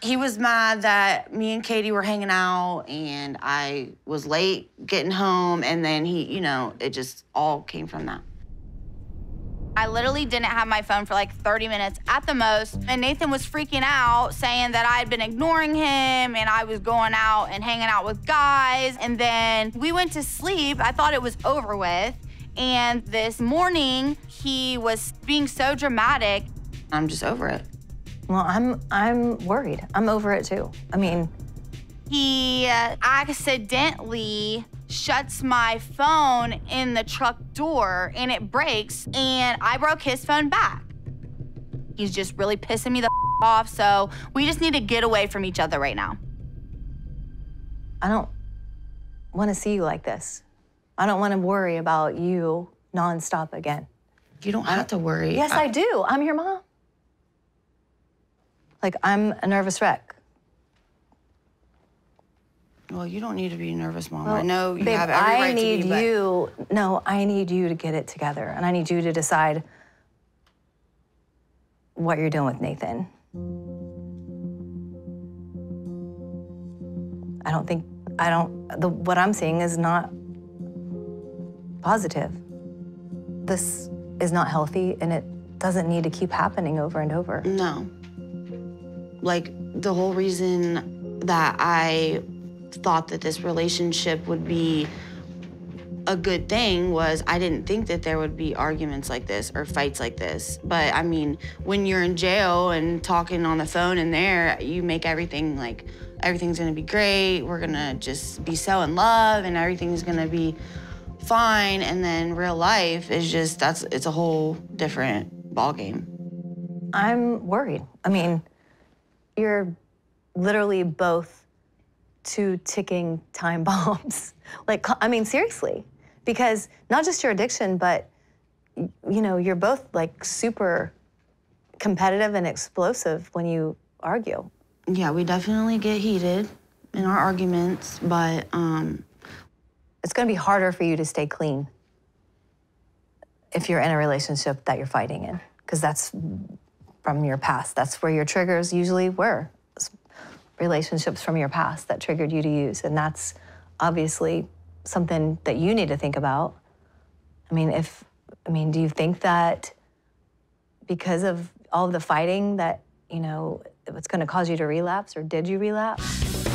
He was mad that me and Katie were hanging out and I was late getting home. And then he, you know, it just all came from that. I literally didn't have my phone for like 30 minutes at the most. And Nathan was freaking out, saying that I had been ignoring him and I was going out and hanging out with guys. And then we went to sleep. I thought it was over with. And this morning, he was being so dramatic. I'm just over it. Well, I'm I'm worried. I'm over it too. I mean, He uh, accidentally shuts my phone in the truck door and it breaks, and I broke his phone back. He's just really pissing me the off, so we just need to get away from each other right now. I don't want to see you like this. I don't want to worry about you nonstop again. You don't have to worry. Yes, I do. I'm your mom. Like I'm a nervous wreck. Well, you don't need to be nervous, Mom. I know you babe, have every I right need to be, but- you. No, I need you to get it together, and I need you to decide what you're doing with Nathan. I don't think I don't. The what I'm seeing is not positive. This is not healthy, and it doesn't need to keep happening over and over. No. Like, the whole reason that I thought that this relationship would be a good thing was I didn't think that there would be arguments like this or fights like this. But I mean, when you're in jail and talking on the phone in there, you make everything like everything's gonna be great. We're gonna just be so in love and everything's gonna be fine. And then real life is just that's it's a whole different ballgame. I'm worried. I mean, you're literally both two ticking time bombs. like, I mean, seriously, because not just your addiction, but you know, you're both like super competitive and explosive when you argue. Yeah, we definitely get heated in our arguments, but um, It's going to be harder for you to stay clean if you're in a relationship that you're fighting in, because that's from your past. That's where your triggers usually were. Relationships from your past that triggered you to use. And that's obviously something that you need to think about. I mean, if, I mean, do you think that because of all the fighting that, you know, it's going to cause you to relapse or did you relapse?